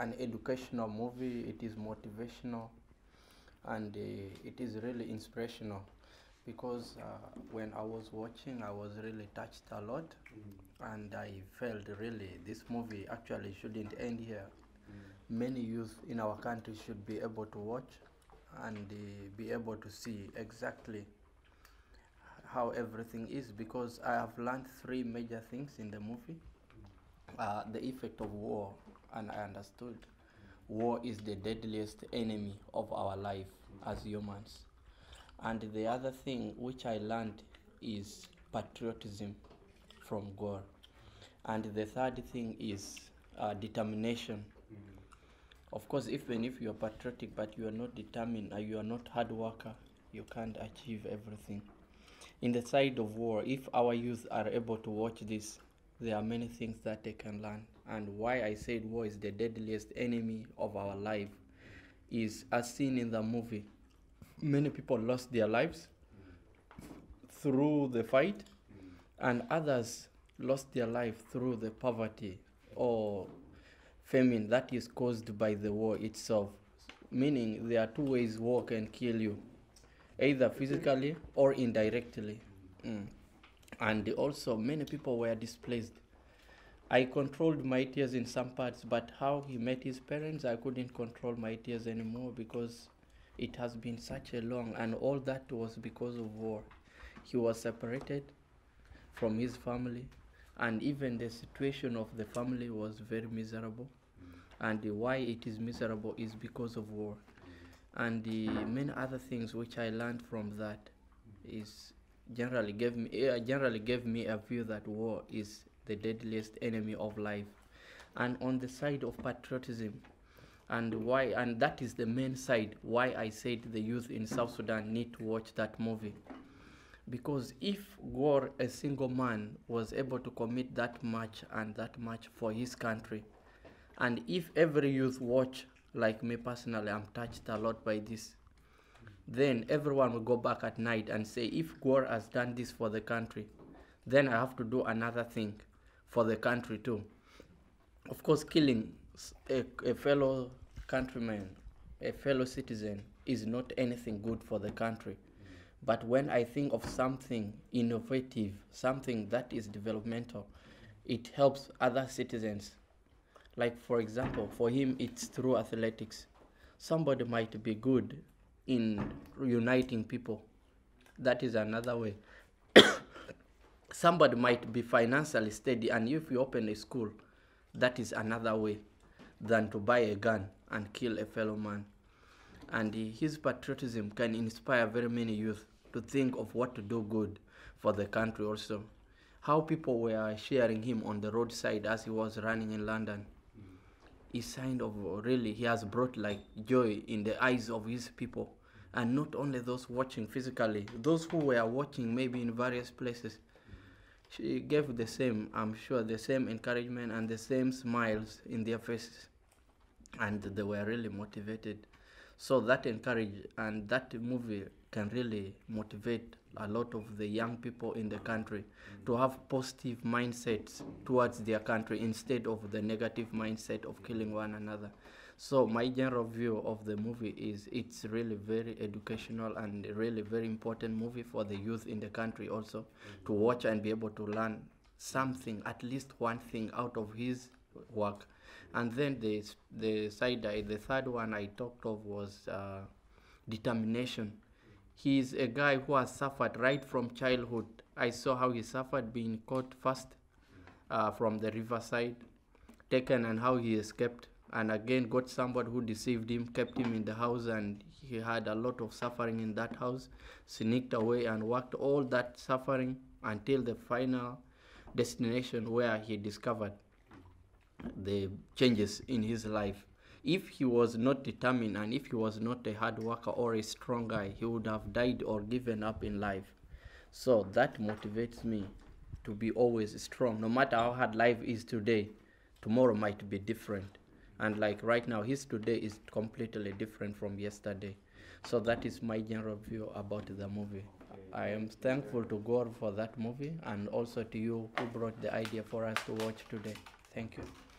an educational movie. It is motivational, and uh, it is really inspirational. Because uh, when I was watching, I was really touched a lot, and I felt really this movie actually shouldn't end here. Many youth in our country should be able to watch and uh, be able to see exactly how everything is because I have learned three major things in the movie. Uh, the effect of war, and I understood war is the deadliest enemy of our life as humans. And the other thing which I learned is patriotism from God. And the third thing is uh, determination. Of course, even if you are patriotic but you are not determined, uh, you are not hard worker, you can't achieve everything. In the side of war, if our youth are able to watch this, there are many things that they can learn. And why I said war is the deadliest enemy of our life is as seen in the movie. Many people lost their lives through the fight, and others lost their life through the poverty or famine that is caused by the war itself. Meaning, there are two ways war can kill you either physically or indirectly. Mm. And also, many people were displaced. I controlled my tears in some parts, but how he met his parents, I couldn't control my tears anymore because it has been such a long, and all that was because of war. He was separated from his family, and even the situation of the family was very miserable. And why it is miserable is because of war. And the many other things which I learned from that is generally gave me uh, generally gave me a view that war is the deadliest enemy of life. And on the side of patriotism, and why and that is the main side why I said the youth in South Sudan need to watch that movie. Because if Guor, a single man, was able to commit that much and that much for his country, and if every youth watch like me personally, I'm touched a lot by this. Then everyone will go back at night and say, if Guor has done this for the country, then I have to do another thing for the country too. Of course, killing a, a fellow countryman, a fellow citizen, is not anything good for the country. But when I think of something innovative, something that is developmental, it helps other citizens like for example for him it's through athletics somebody might be good in uniting people. That is another way. Somebody might be financially steady and if you open a school that is another way than to buy a gun and kill a fellow man. And his patriotism can inspire very many youth to think of what to do good for the country also. How people were sharing him on the roadside as he was running in london. Is sign of really he has brought like joy in the eyes of his people and not only those watching physically. Those who were watching maybe in various places she gave the same i'm sure the same encouragement and the same smiles in their faces. And they were really motivated. So that encourage and that movie can really motivate a lot of the young people in the country to have positive mindsets towards their country instead of the negative mindset of killing one another. So my general view of the movie is it's really very educational and really very important movie for the youth in the country also to watch and be able to learn something, at least one thing out of his work. And then the the side the third one I talked of was uh, determination he's a guy who has suffered right from childhood. I saw how he suffered being caught first uh, from the riverside, taken, and how he escaped. And again, got somebody who deceived him, kept him in the house, and he had a lot of suffering in that house. Sneaked away and worked all that suffering until the final destination where he discovered the changes in his life if he was not determined and if he was not a hard worker or a strong guy, he would have died or given up in life. So that motivates me to be always strong. No matter how hard life is today, tomorrow might be different. And like right now, his today is completely different from yesterday. So that is my general view about the movie. I am thankful to God for that movie and also to you who brought the idea for us to watch today. Thank you.